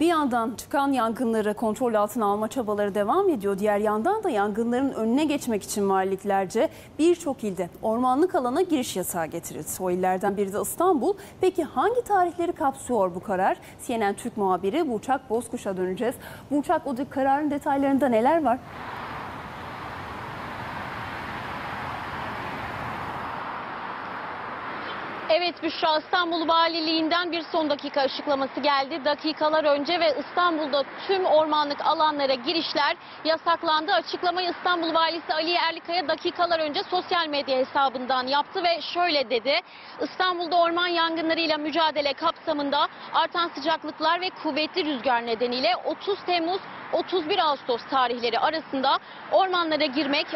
Bir yandan çıkan yangınları kontrol altına alma çabaları devam ediyor. Diğer yandan da yangınların önüne geçmek için valiliklerce birçok ilde ormanlık alana giriş yasağı getirildi. O illerden biri de İstanbul. Peki hangi tarihleri kapsıyor bu karar? CNN Türk muhabiri Burçak Bozkuş'a döneceğiz. Burçak o kararın detaylarında neler var? Evet Büşra İstanbul Valiliğinden bir son dakika açıklaması geldi. Dakikalar önce ve İstanbul'da tüm ormanlık alanlara girişler yasaklandı. Açıklamayı İstanbul Valisi Ali Erlikaya dakikalar önce sosyal medya hesabından yaptı ve şöyle dedi. İstanbul'da orman yangınlarıyla mücadele kapsamında artan sıcaklıklar ve kuvvetli rüzgar nedeniyle 30 Temmuz 31 Ağustos tarihleri arasında ormanlara girmek,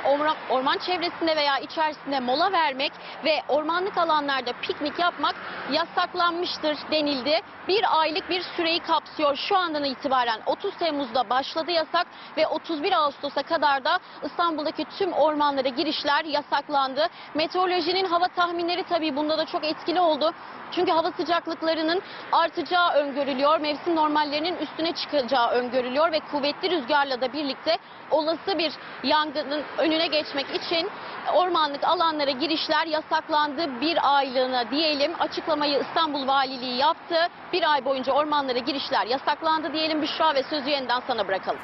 orman, çevresinde veya içerisinde mola vermek ve ormanlık alanlarda piknik yapmak yasaklanmıştır denildi. Bir aylık bir süreyi kapsıyor. Şu andan itibaren 30 Temmuz'da başladı yasak ve 31 Ağustos'a kadar da İstanbul'daki tüm ormanlara girişler yasaklandı. Meteorolojinin hava tahminleri tabii bunda da çok etkili oldu. Çünkü hava sıcaklıklarının artacağı öngörülüyor. Mevsim normallerinin üstüne çıkacağı öngörülüyor ve kuvvetli rüzgarla da birlikte olası bir yangının önüne geçmek için ormanlık alanlara girişler yasaklandı. Bir aylığına diyelim açıklamayı İstanbul Valiliği yaptı. Bir ay boyunca ormanlara girişler yasaklandı diyelim Büşra ve sözü yeniden sana bırakalım.